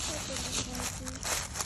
谢谢你的双击